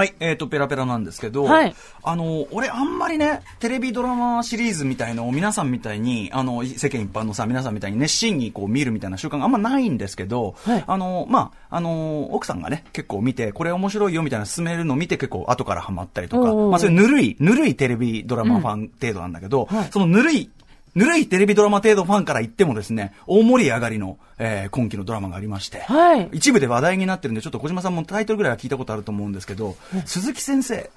はい、えっ、と、ペラペラなんですけど、はい。あの、俺あんまりね、テレビドラマシリーズみたいのを皆さんみたいに、あの、世間一般のさ、皆さんみたいに熱心にこう見るみたいな習慣があんまないんですけど、はい。あの、まあ、あの、奥さんがね、結構見て、これ面白いよみたいな勧めるのを見て結構後からハマったりとか、まあ、そういうぬるい、ぬるいテレビドラマファン程度なんだけど、はい。そのぬるい、ぬるいテレビドラマ程度ファンから言ってもですね、大盛り上がりの、えー今期のドラマがありまして、はい。一部で話題になってるんで、ちょっと小島さんもタイトルぐらいは聞いたことあると思うんですけど、鈴木先生、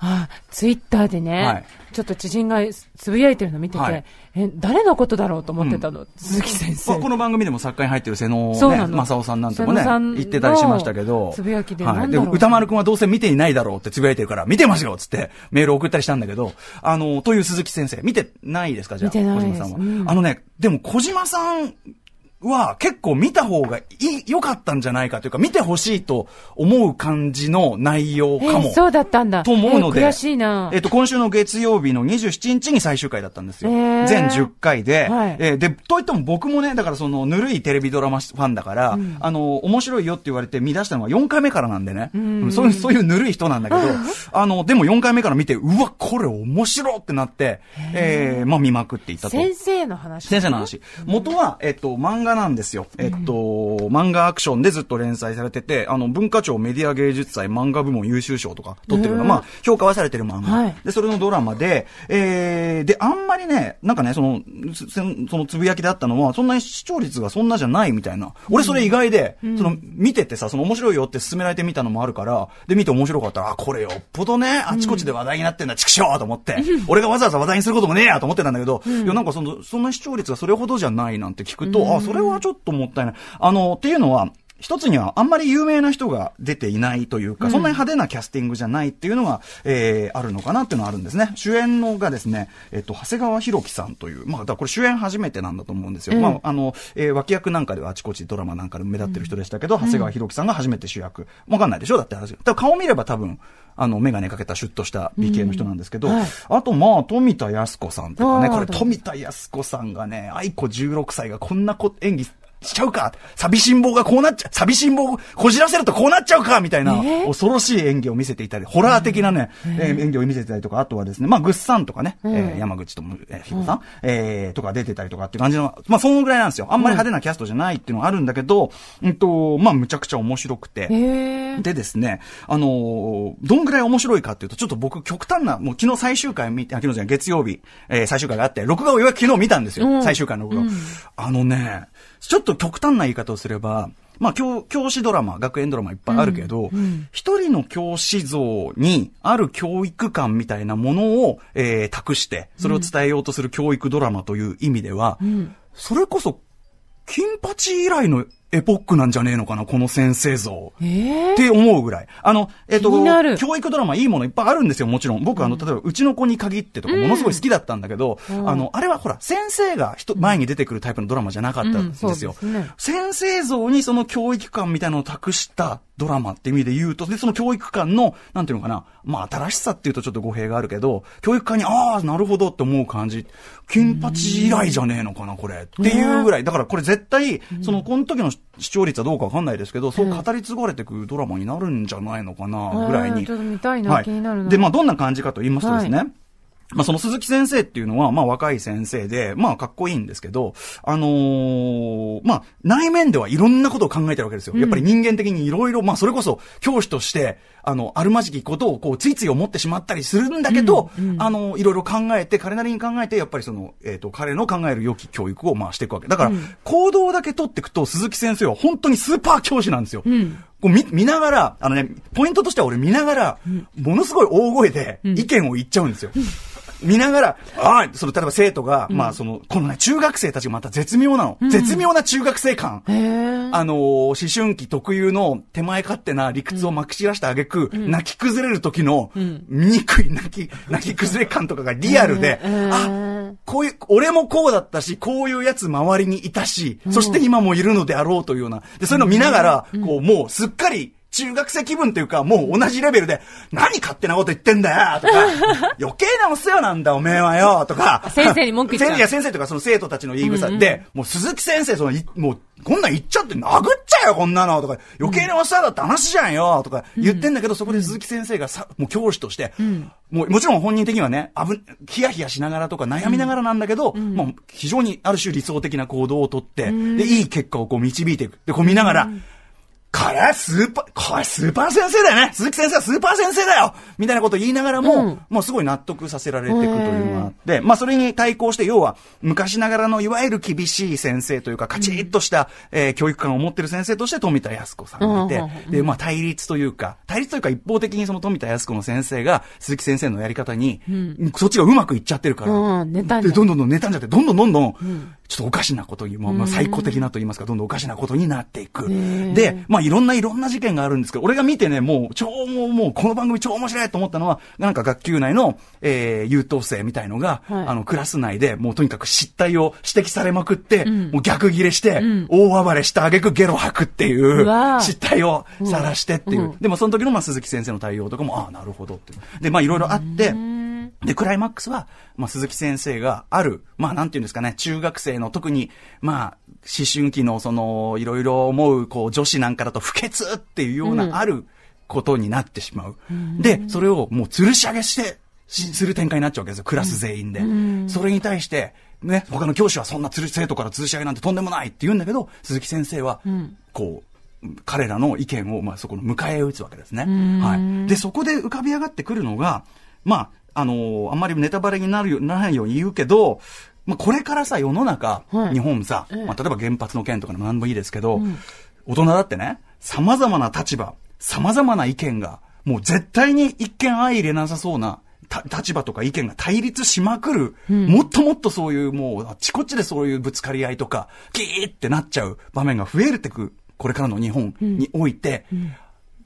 あ、ツイッターでね、はい。ちょっと知人がつぶやいてるの見てて、はい。え、誰のことだろうと思ってたの、鈴木先生。まあ、この番組でも作家に入ってる瀬野、ね、正雄さんなんてもね言ってたりしましたけど、つぶやきではい。で、歌丸くんはどうせ見ていないだろうってつぶやいてるから、見てますよっつってメールを送ったりしたんだけど、あの、という鈴木先生、見てないですか？じゃあ。小島さんは。うん。あのね、でも小島さん、は結構見た方がいい、良かったんじゃないかというか、見てほしいと思う感じの内容かも。えそうだったんだ。と思うので。え悔しいな。えっと、今週の月曜日の27日に最終回だったんですよ。へー全10回で、はいえーで、といっても僕もね、だからその、ぬるいテレビドラマファンだから、あの、面白いよって言われて見出したのは4回目からなんでね。うんそういう、そういうぬるい人なんだけど、あの、でも4回目から見て、うわ、これ面白ってなって、えー、まあ見まくっていったと。先生の話。先生の話。元は、えっと、漫画なんですよ。えっと、漫画アクションでずっと連載されてて、あの、文化庁メディア芸術祭漫画部門優秀賞とか取ってるような、うん。まあ、評価はされてる漫画。はい。で、それのドラマで、えー、で、あんまりね、なんかね、その、すそのつぶやきであったのは、そんなに視聴率がそんなじゃないみたいな。俺それ意外で、その、見ててさ、その面白いよって勧められてみたのもあるから、で、見て面白かったら、あ、これよっぽどね、あちこちで話題になってんだ、ちくしょうと思って、俺がわざわざ話題にすることもねえやと思ってたんだけど、いや、なんかその、そんな視聴率がそれほどじゃないなんて聞くと、あ、それはちょっともったいない。あの、っていうのは、一つにはあんまり有名な人が出ていないというか、そんなに派手なキャスティングじゃないっていうのが、えー、あるのかなっていうのはあるんですね。主演のがですね、えっと、長谷川博己さんという、まあ、だこれ主演初めてなんだと思うんですよ。うんまあ、あの、えー脇役なんかではあちこちドラマなんかでも目立ってる人でしたけど、長谷川博己さんが初めて主役。わかんないでしょ？だって話。多分顔見れば多分、あの、メガネかけたシュッとした美形の人なんですけど、うんはいあと、まあ、富田靖子さんとかね、これ富田靖子さんがね、愛子16歳がこんなこ演技しちゃうか？寂しん坊がこうなっちゃう、寂しん坊をこじらせるとこうなっちゃうか？みたいな、えー？恐ろしい演技を見せていたり、ホラー的なね、えー。演技を見せてたりとか、あとはですね、まあ、ぐっさんとかね、うんえー山口とも、えー、ひろさん、えーとか出てたりとかって感じの、まあ、そのぐらいなんですよ。あんまり派手なキャストじゃないっていうのがあるんだけど、うんと、まあ、むちゃくちゃ面白くて、でですね、あのーどんぐらい面白いかっていうと、ちょっと僕極端な、もう昨日最終回見て、あ昨日じゃない、月曜日、えー最終回があって、録画をようやく昨日見たんですよ。うん。最終回の録画を、あのね、ちょっと極端な言い方をすれば、まあ、教、教師ドラマ、学園ドラマいっぱいあるけど、一、人の教師像にある教育観みたいなものを、えー託して、それを伝えようとする教育ドラマという意味では、それこそ、金八以来のエポックなんじゃねえのかな、この先生像。えー？って思うぐらい。あの、えっ、と気になる、教育ドラマいいものいっぱいあるんですよ、もちろん。僕、あの、例えば、うちの子に限ってとか、ものすごい好きだったんだけど、あの、あれはほら、先生が人、前に出てくるタイプのドラマじゃなかったんですよ。うんそうですね先生像にその教育観みたいなのを託したドラマって意味で言うと、で、その教育観の、なんていうのかな、まあ、新しさっていうとちょっと語弊があるけど、教育観に、ああ、なるほどって思う感じ。金八以来じゃねえのかな、これ。っていうぐらい。だからこれ絶対、その、この時の視聴率はどうかわかんないですけど、そう語り継がれてくるドラマになるんじゃないのかな、ぐらいに。ちょっと見たいな気になるなで、まあ、どんな感じかと言いますとですね、はまあ、その鈴木先生っていうのは、まあ、若い先生で、まあ、かっこいいんですけど、あのーまあ、内面ではいろんなことを考えてるわけですよ。やっぱり人間的にいろいろ、まあ、それこそ、教師として、あの、あるまじきことを、こう、ついつい思ってしまったりするんだけど、あの、いろいろ考えて、彼なりに考えて、やっぱりその、えっ、と、彼の考える良き教育を、まあ、していくわけ。だから、行動だけ取っていくと、鈴木先生は本当にスーパー教師なんですよ。こう見、見ながら、あのね、ポイントとしては俺見ながら、ものすごい大声で意見を言っちゃうんですよ。見ながら、ああ、その、例えば生徒が、まあ、その、このね、中学生たちがまた絶妙なの。絶妙な中学生感。あのー思春期特有の手前勝手な理屈をまき散らした挙句、泣き崩れる時の、醜い泣き、泣き崩れ感とかがリアルで、うんあ、こういう、俺もこうだったし、こういうやつ周りにいたし、そして今もいるのであろうというような、で、そういうのを見ながら、こう、もうすっかり、中学生気分っていうか、もう同じレベルで、何勝手なこと言ってんだよとか、余計なお世話なんだおめえはよとか、先生に文句言っちゃう。いや、先生とかその生徒たちの言い草で、もう鈴木先生、その、いもう、こんなん言っちゃって殴っちゃえよ、こんなのとか、余計なお世話だって話じゃんよとか言ってんだけど、そこで鈴木先生がさ、もう教師として、もう、もちろん本人的にはね、あぶ、ヒヤヒヤしながらとか悩みながらなんだけど、もう非常にある種理想的な行動をとって、で、いい結果をこう導いていく。で、こう見ながら、これはスーパー、これスーパー先生だよね。鈴木先生はスーパー先生だよ。みたいなことを言いながらも、うん。もうすごい納得させられていくというのがあって、まあそれに対抗して、要は昔ながらのいわゆる厳しい先生というか、カチッとした、えー教育観を持ってる先生として富田康子さんがいてうんうんうん、で、まあ対立というか、対立というか一方的にその富田康子の先生が鈴木先生のやり方に、そっちがうまくいっちゃってるから、で、どんどんどん妬んじゃって、どんどんどんどん、ちょっとおかしなことに、もうまあ最高的なと言いますか、どんどんおかしなことになっていく。で、まあいろんないろんな事件があるんですけど、俺が見てね、もう超もう、もうこの番組超面白いと思ったのは、なんか学級内の、えー、優等生みたいのが、はい。あの、クラス内でもうとにかく失態を指摘されまくって、ん。もう逆ギレして、ん。大暴れした挙句ゲロ吐くっていうう失態を晒してっていう。うん。でもその時のまあ鈴木先生の対応とかも、ああ、なるほどっていう。で、まあいろいろあって、で、クライマックスは、まあ、鈴木先生がある、まあ、なんていうんですかね、中学生の特に、まあ、思春期のその、いろいろ思う、こう、女子なんかだと不潔っていうような、あることになってしまう。で、それをもう吊るし上げして、しする展開になっちゃうわけですよ、クラス全員で。それに対して、ね、他の教師はそんな吊る生徒から吊るし上げなんてとんでもないって言うんだけど、鈴木先生は、こう、彼らの意見を、まあ、そこの迎え撃つわけですね。はい。で、そこで浮かび上がってくるのが、まあ、あのーあんまりネタバレになるよ、ならないように言うけど、まあ、これからさ、世の中、はい。日本さ、ええ。まあ、例えば原発の件とか何でもいいですけど、大人だってね、様々な立場、様々な意見が、もう絶対に一見相入れなさそうな、た立場とか意見が対立しまくる、もっともっとそういうもう、あっちこっちでそういうぶつかり合いとか、ギーってなっちゃう場面が増えるってく、これからの日本において、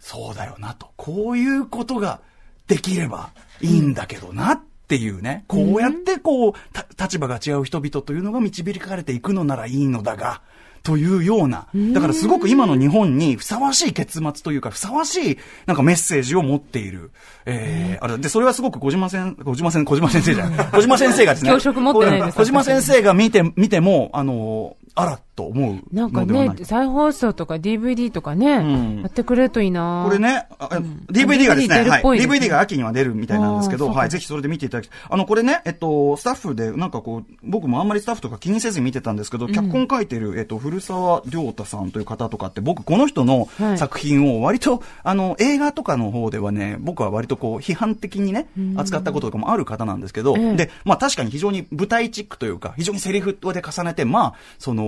そうだよなと。こういうことができればいいんだけどなっていうね。こうやってこう、た立場が違う人々というのが導かれていくのならいいのだが、というような。だからすごく今の日本にふさわしい結末というか、ふさわしいなんかメッセージを持っている。えー、あれ、で、それはすごく小島先、小島先、小島先生じゃない。小島先生がですね。教職持ってないです小島先生が見て、見ても、あの、あら、と思うなんかね再放送とか DVD とかね、ん。やってくれるといいな。これね、あ DVD がですね、はい。DVD が秋には出るみたいなんですけど、はい。ぜひそれで見ていただきたい。あの、これね、えっと、スタッフで、なんかこう、僕もあんまりスタッフとか気にせずに見てたんですけど、脚本書いてる、えっと、古澤亮太さんという方とかって、僕、この人のはい。作品を割と、あの、映画とかの方ではね、僕は割とこう、批判的にね、扱ったこととかもある方なんですけど、ええ。で、まあ確かに非常に舞台チックというか、非常にセリフで重ねて、まあ、その、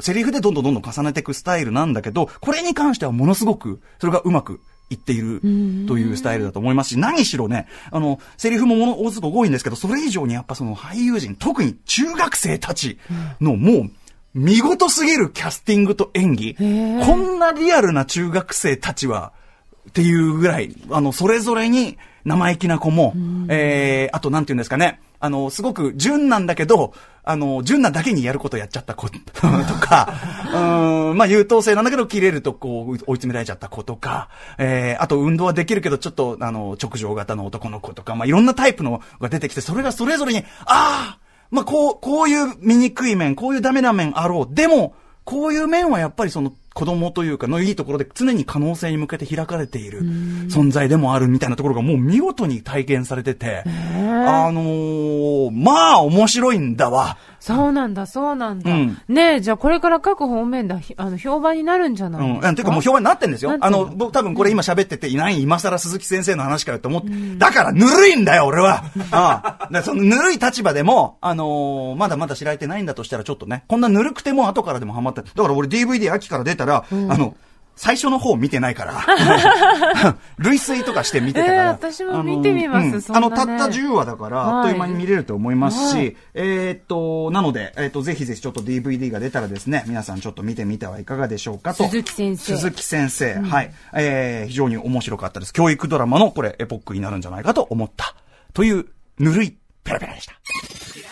セリフでどんどんどんどん重ねていくスタイルなんだけど、これに関してはものすごく、それがうまくいっているというスタイルだと思いますし、何しろね、あの、セリフもものすごく多いんですけど、それ以上にやっぱその俳優陣、特に中学生たちのもう、見事すぎるキャスティングと演技。ーこんなリアルな中学生たちは、っていうぐらい、あの、それぞれに生意気な子も、えー、あとなんて言うんですかね、あの、すごく純なんだけど、あの、純なだけにやることやっちゃった子 とか、うん、まあ優等生なんだけど切れるとこう追い詰められちゃった子とか、えー、あと運動はできるけどちょっと、あの、直情型の男の子とか、まあいろんなタイプのが出てきて、それがそれぞれに、ああまあこう、こういう醜い面、こういうダメな面あろう。でも、こういう面はやっぱりその子供というかのいいところで常に可能性に向けて開かれている存在でもあるみたいなところがもう見事に体現されてて、あのー、まあ面白いんだわ。そうなんだ、そうなんだ。うんねえ、じゃあこれから各方面で、ひあの、評判になるんじゃないうん。ですか、ていうかもう評判になってんですよあの、僕多分これ今喋ってて、いない今更鈴木先生の話かよって思って、だからぬるいんだよ、俺は。ああ。だそのぬるい立場でも、あのーまだまだ知られてないんだとしたらちょっとね、こんなぬるくても後からでもハマって。だから俺 DVD 秋から出たら、あの、最初の方見てないから、類推とかして見てたから。えー私も見てみますあのうんそんなねあの、たった10話だから、はいあっという間に見れると思いますし、はいえーっと、なので、えーっと、ぜひぜひちょっと DVD が出たらですね、皆さんちょっと見てみてはいかがでしょうかと。鈴木先生鈴木先生、はい。えー、非常に面白かったです。教育ドラマのこれ、エポックになるんじゃないかと思った。という、ぬるい、ペラペラでした。